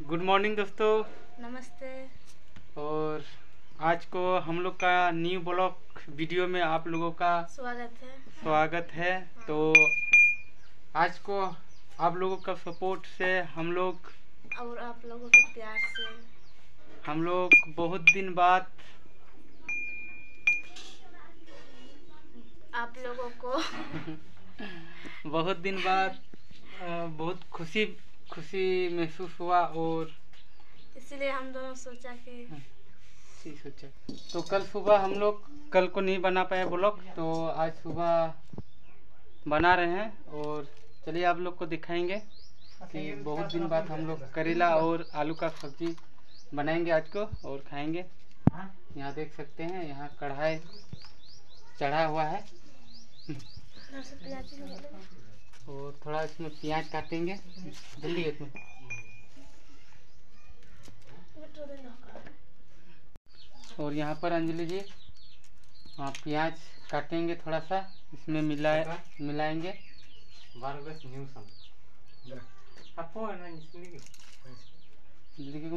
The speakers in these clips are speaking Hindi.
गुड मॉर्निंग दोस्तों। नमस्ते। और आज को हम लोग का न्यू ब्लॉग वीडियो में आप लोगों का स्वागत है। स्वागत है। तो आज को आप लोगों का सपोर्ट से हम लोग और आप लोगों के प्यार से। हम लोग बहुत दिन बाद आप लोगों को। बहुत दिन बाद बहुत खुशी खुशी महसूस हुआ और इसलिए हम दोनों सोचा कि ठीक सोचा। तो कल सुबह हम लोग कल को नहीं बना पाए ब्लॉग तो आज सुबह बना रहे हैं और चलिए आप लोग को दिखाएँगे कि बहुत दिन बाद हम लोग करेला और आलू का सब्ज़ी बनाएँगे आज को और खाएँगे। यहाँ देख सकते हैं यहाँ कढ़ाई चढ़ा हुआ है। थोड़ा इसमें प्याज काटेंगे। जल्दी इसमें। और यहाँ पर अंजलि जी हाँ प्याज काटेंगे थोड़ा सा इसमें मिलाए, मिलाएँगे। अंजलि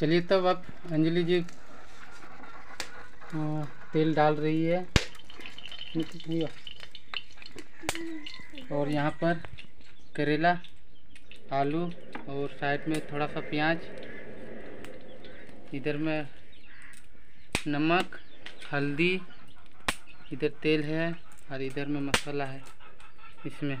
चलिए तब अब अंजलि जी तेल डाल रही है। और यहाँ पर करेला, आलू और साइड में थोड़ा सा प्याज, इधर में नमक, हल्दी, इधर तेल है और इधर में मसाला है इसमें।